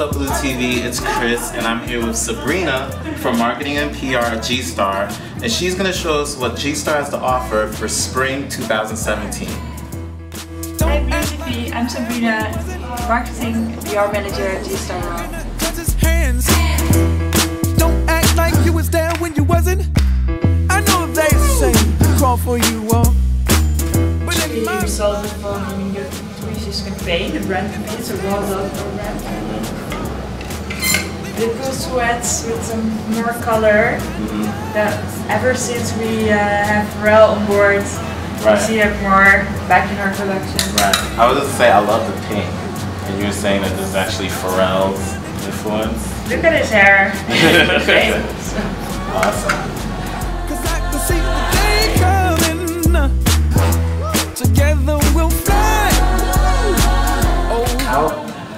What's up, Bleu TV? It's Chris, and I'm here with Sabrina from Marketing and PR at G Star, and she's going to show us what G Star has to offer for spring 2017. Hi BTV, I'm Sabrina, Marketing PR Manager at G Star RAW. Touch his hands. Don't act like you was there when you wasn't. I know they say crawl for you all. But in We my resulted from your previous campaign, the brand campaign, it's a World Love program. The cool sweats with some more color. That ever since we uh, have Pharrell on board, Right. we see it more back in our collection. Right. I was just say I love the pink, and you were saying that this is actually Pharrell's influence. Look at his hair. Okay. Awesome.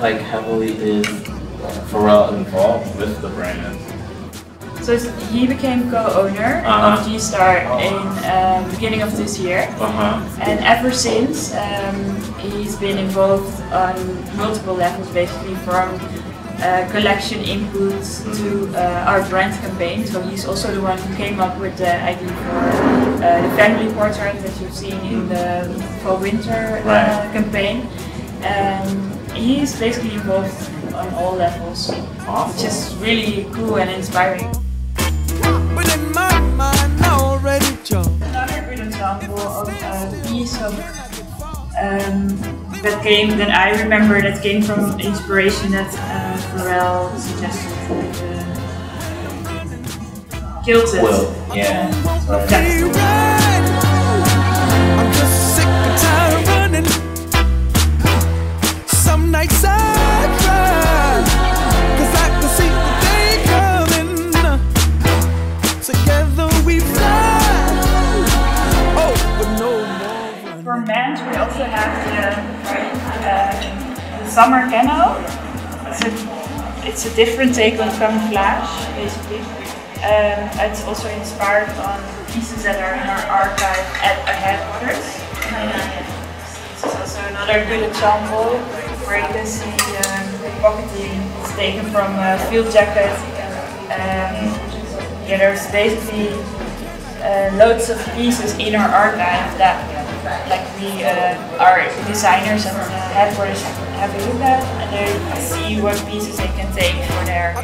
Like heavily is Pharrell involved with the brand? So he became co-owner Uh-huh. of G-Star in um, beginning of this year. Uh huh. And ever since, um, he's been involved on multiple levels, basically from uh, collection inputs to uh, our brand campaign. So he's also the one who came up with the idea for uh, the family portrait that you've seen in the fall winter uh, Right. campaign. Um, he's basically involved on all levels, which Awesome. is really cool and inspiring. but in my mind, I already. Another good example of a piece of um, that came that I remember that came from inspiration that uh, Pharrell suggested. Uh, Kilted. Will. Yeah. Right. Be right. Have the, uh, the summer camo. It's a, it's a different take on camouflage, basically. Um, it's also inspired on pieces that are in our archive at our headquarters. This is also another good example where you can see um, pocketing. It's taken from a field jacket. Um, yeah, there's basically uh, loads of pieces in our archive that like we uh, our designers and uh, headquarters have a look at and they see what pieces they can take for their